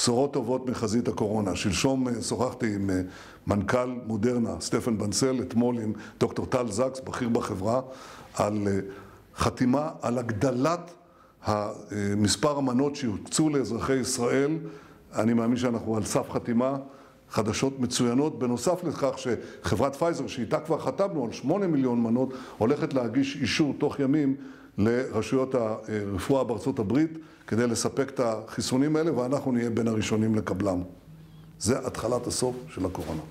בשורות טובות מחזית הקורונה. שלשום שוחחתי עם מנכ"ל מודרנה, סטפן בנסל, אתמול עם דוקטור טל זקס, בכיר בחברה, על חתימה על הגדלת מספר המנות שיוקצו לאזרחי ישראל. אני מאמין שאנחנו על סף חתימה. חדשות מצוינות, בנוסף לכך שחברת פייזר, שאיתה כבר חתמנו על שמונה מיליון מנות, הולכת להגיש אישור תוך ימים לרשויות הרפואה בארצות הברית כדי לספק את החיסונים האלה, ואנחנו נהיה בין הראשונים לקבלם. זה התחלת הסוף של הקורונה.